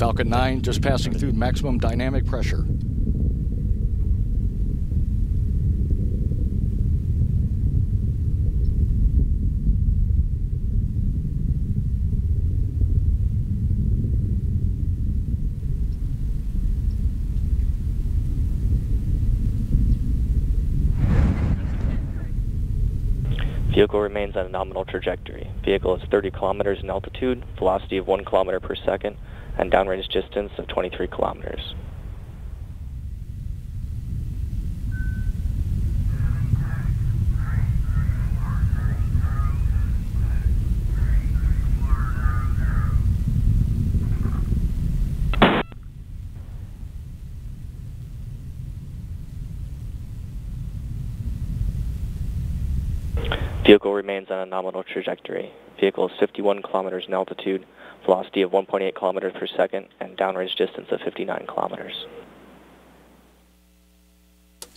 Falcon 9 just passing through maximum dynamic pressure. Vehicle remains on a nominal trajectory. Vehicle is 30 kilometers in altitude, velocity of 1 kilometer per second, and downrange distance of 23 kilometers. Vehicle remains on a nominal trajectory. Vehicle is 51 kilometers in altitude, velocity of 1.8 kilometers per second, and downrange distance of 59 kilometers.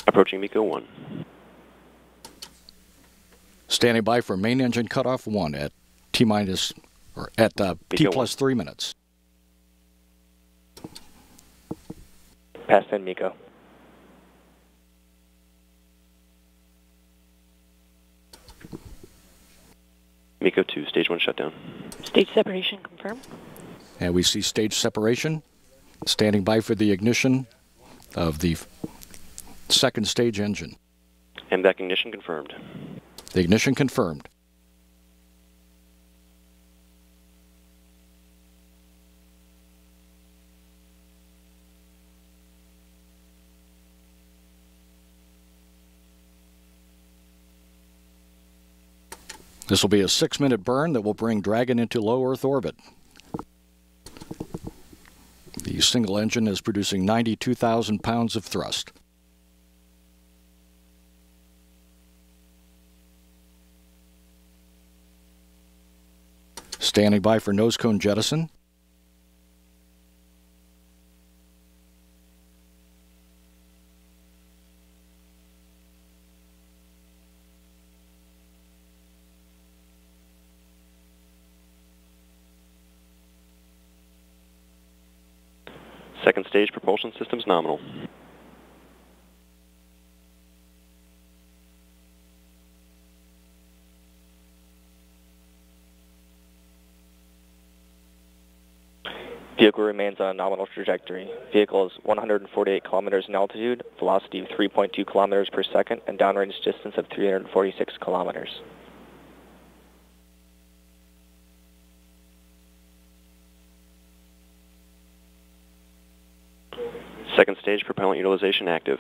Approaching MECO 1. Standing by for main engine cutoff 1 at T minus, or at uh, T plus 3 minutes. Pass in MECO. MECO 2, stage 1 shutdown. Stage separation confirmed. And we see stage separation. Standing by for the ignition of the second stage engine. MVAC ignition confirmed. The ignition confirmed. This will be a six minute burn that will bring Dragon into low Earth orbit. The single engine is producing 92,000 pounds of thrust. Standing by for nose cone jettison. Second stage propulsion systems nominal. Vehicle remains on a nominal trajectory. Vehicle is 148 kilometers in altitude, velocity of 3.2 kilometers per second, and downrange distance of 346 kilometers. Second stage propellant utilization active.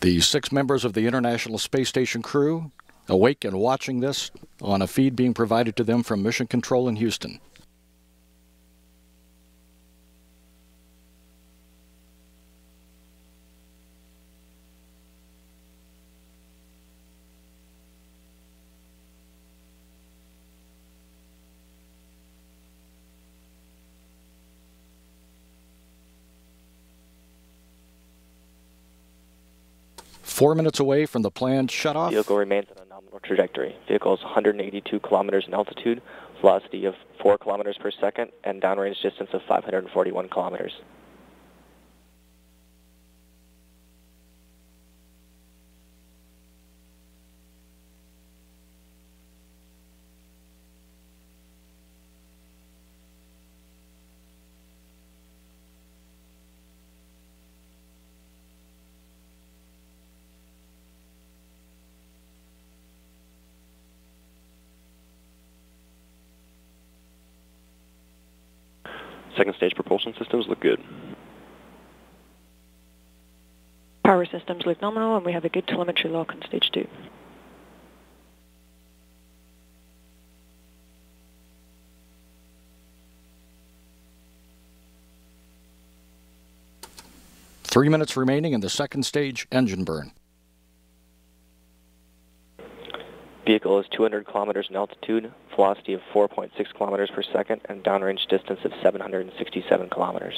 The six members of the International Space Station crew awake and watching this on a feed being provided to them from Mission Control in Houston. Four minutes away from the planned shutoff. Vehicle remains on a nominal trajectory. Vehicle is 182 kilometers in altitude, velocity of 4 kilometers per second, and downrange distance of 541 kilometers. Second stage propulsion systems look good. Power systems look nominal, and we have a good telemetry lock on stage two. Three minutes remaining in the second stage engine burn. Is 200 kilometers in altitude, velocity of 4.6 kilometers per second, and downrange distance of 767 kilometers.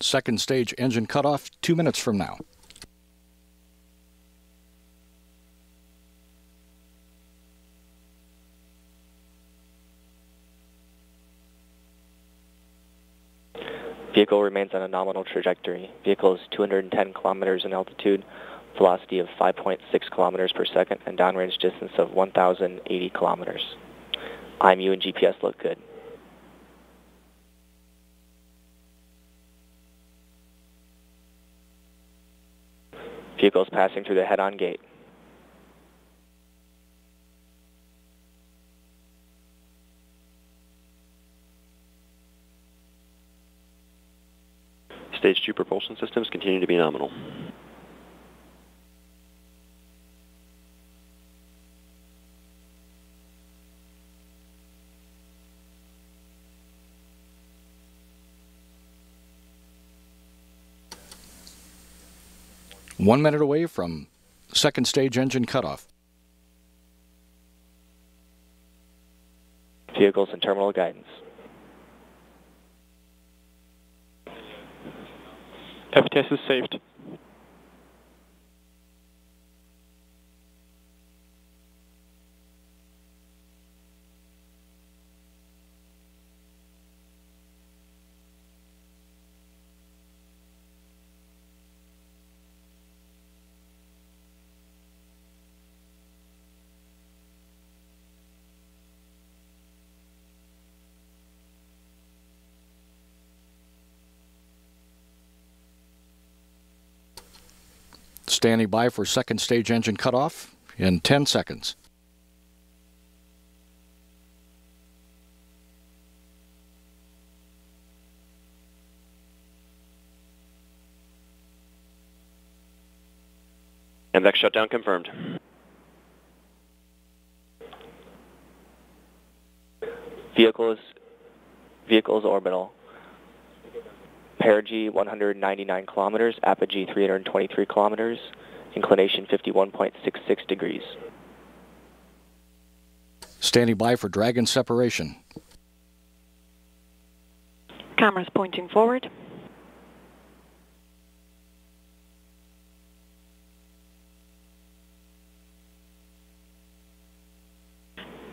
Second stage engine cutoff two minutes from now. Vehicle remains on a nominal trajectory. Vehicle is 210 kilometers in altitude, velocity of 5.6 kilometers per second, and downrange distance of 1,080 kilometers. IMU and GPS look good. Vehicle is passing through the head-on gate. Stage 2 propulsion systems continue to be nominal. One minute away from second stage engine cutoff. Vehicles and terminal guidance. FTS is safed. Standing by for second stage engine cutoff in 10 seconds. MVAC shutdown confirmed. Vehicle is, vehicle is orbital. Perigee 199 kilometers, apogee 323 kilometers, inclination 51.66 degrees. Standing by for Dragon separation. Cameras pointing forward.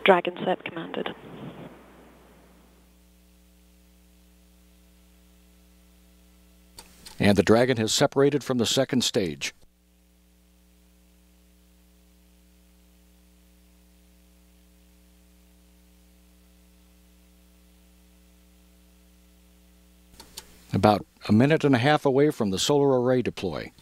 Dragon sep commanded. And the Dragon has separated from the second stage. About a minute and a half away from the solar array deploy.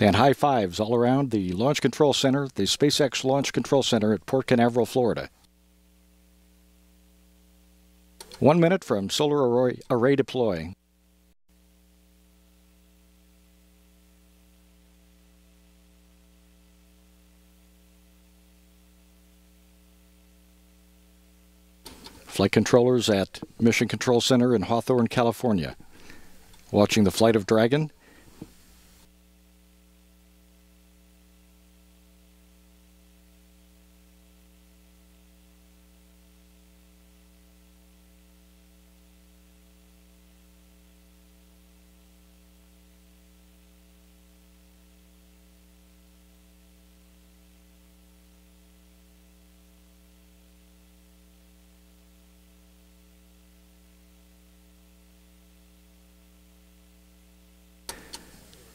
And high fives all around the Launch Control Center, the SpaceX Launch Control Center at Port Canaveral, Florida. One minute from solar array, array deploy. Flight controllers at Mission Control Center in Hawthorne, California. Watching the flight of Dragon.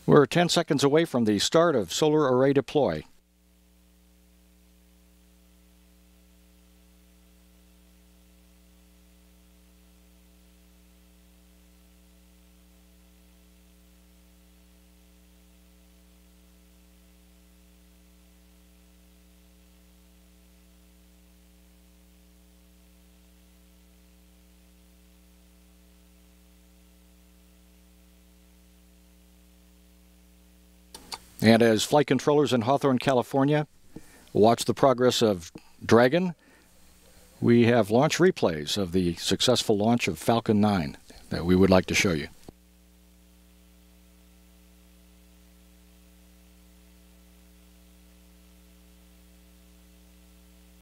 We're 10 seconds away from the start of solar array deploy. And as flight controllers in Hawthorne, California watch the progress of Dragon, we have launch replays of the successful launch of Falcon 9. that we would like to show you.